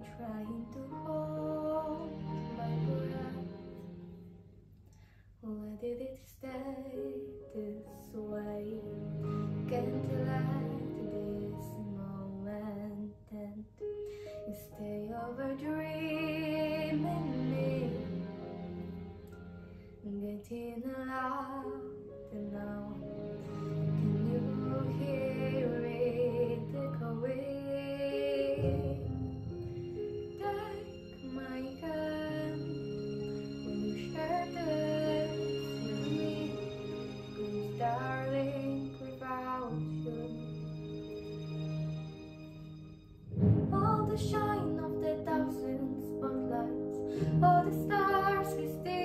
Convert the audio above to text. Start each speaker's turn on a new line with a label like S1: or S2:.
S1: trying to hold my breath. Why did it stay this way? Can't let this moment end. Stay over dreaming me, getting loud the shine of the thousand spotlights. All the stars we still.